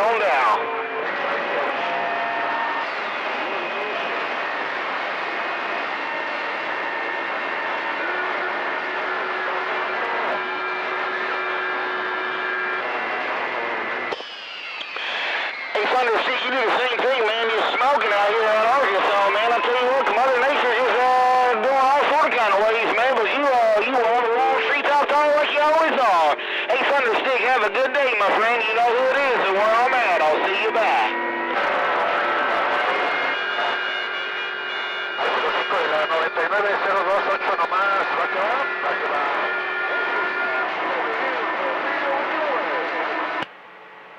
on down. Hey, Thunder Seek, you do the same thing, man. You're smoking out here on Arkansas, man. I tell you what, Mother Nature is uh, doing all sort of kind of ways, man, but you, uh, you are on the wrong street top, like you always are. Hey, Thunderstick, have a good day, my friend. You know who it is.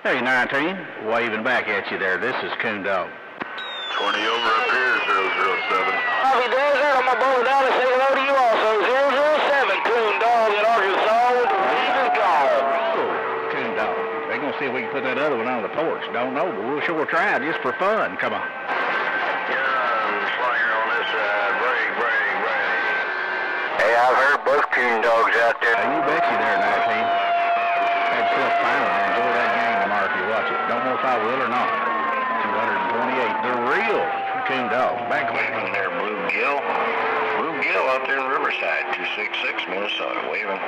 Hey nineteen, waving back at you there. This is Coon Dog. 20 over up here, 007. Copy, Dale Zero. My boy Dallas saying hello to you also. 007, Coon Dog in Arkansas with the. Oh, Coon Dog. They're going to see if we can put that other one on the porch. Don't know, but we'll sure try just for fun. Come on. Hey, I've heard both coon dogs out there. Now you bet you there, 19. It. Don't know if I will or not. 228. The real Coon Dog. Back Waving there, Blue Gill. Blue Gill out there in Riverside, 266 Minnesota, waving.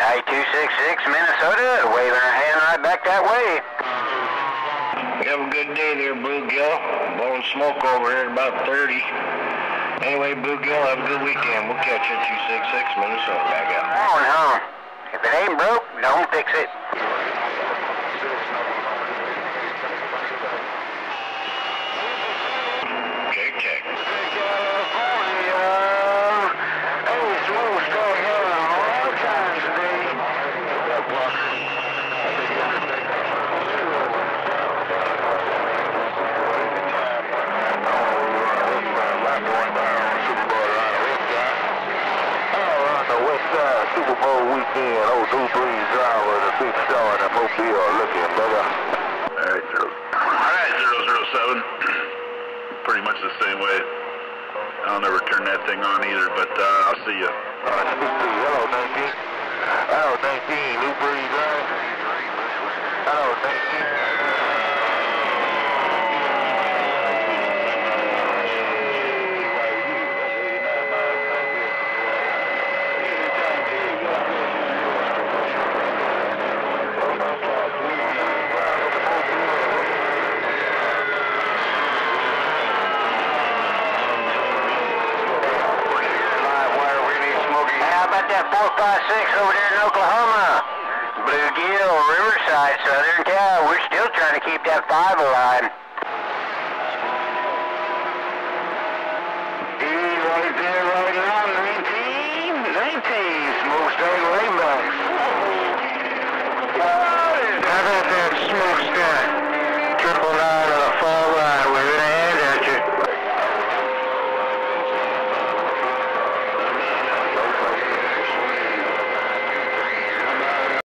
9266 Minnesota, waving her hand right back that way. Have a good day there, Blue Gill. Blowing smoke over here at about 30. Anyway, Blue Gill, have a good weekend. We'll catch you at 266 Minnesota. Back out. On home. If it ain't broke, don't fix it. Super Bowl weekend, old Drew Brees driver, the big star in the Mobile looking, brother. All right, zero. All right, zero zero seven. Pretty much the same way. I'll never turn that thing on either, but uh, I'll see you. All right, speak to you. Hello, 19. Hello, 19. Drew Brees, right? Hello, 19. About that 456 over there in Oklahoma? Bluegill, Riverside, Southern Cal. We're still trying to keep that five alive. E right there,